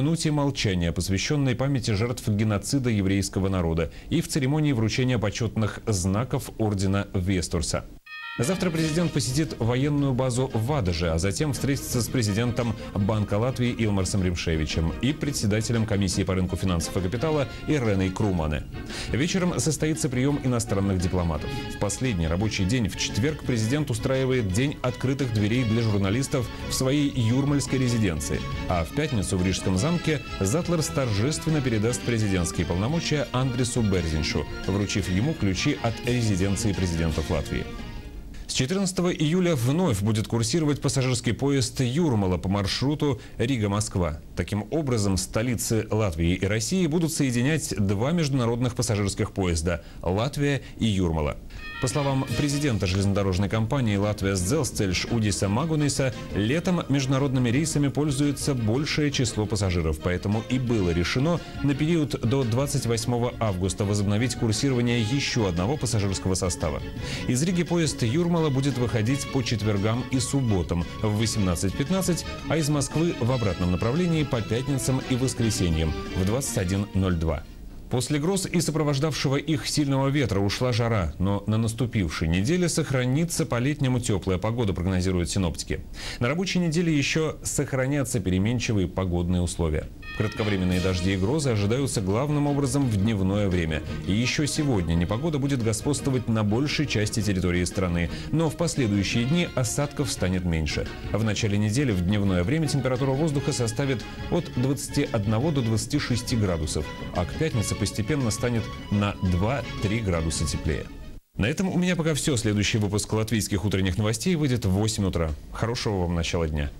минуте молчания, посвященной памяти жертв геноцида еврейского народа и в церемонии вручения почетных знаков ордена Вестурса. Завтра президент посетит военную базу в а затем встретится с президентом Банка Латвии Илмарсом Римшевичем и председателем комиссии по рынку финансов и капитала Иреной Крумане. Вечером состоится прием иностранных дипломатов. В последний рабочий день в четверг президент устраивает День открытых дверей для журналистов в своей юрмальской резиденции. А в пятницу в Рижском замке Затлер торжественно передаст президентские полномочия Андресу Берзиншу, вручив ему ключи от резиденции президентов Латвии. С 14 июля вновь будет курсировать пассажирский поезд «Юрмала» по маршруту Рига-Москва. Таким образом, столицы Латвии и России будут соединять два международных пассажирских поезда «Латвия» и «Юрмала». По словам президента железнодорожной компании «Латвия Сдзелстельш» Удиса Магуниса, летом международными рейсами пользуется большее число пассажиров, поэтому и было решено на период до 28 августа возобновить курсирование еще одного пассажирского состава. Из Риги поезд «Юрмала» будет выходить по четвергам и субботам в 18.15, а из Москвы в обратном направлении по пятницам и воскресеньям в 21.02. После гроз и сопровождавшего их сильного ветра ушла жара, но на наступившей неделе сохранится по-летнему теплая погода, прогнозируют синоптики. На рабочей неделе еще сохранятся переменчивые погодные условия. Кратковременные дожди и грозы ожидаются главным образом в дневное время. И еще сегодня непогода будет господствовать на большей части территории страны, но в последующие дни осадков станет меньше. В начале недели в дневное время температура воздуха составит от 21 до 26 градусов, а к пятнице постепенно станет на 2-3 градуса теплее. На этом у меня пока все. Следующий выпуск латвийских утренних новостей выйдет в 8 утра. Хорошего вам начала дня.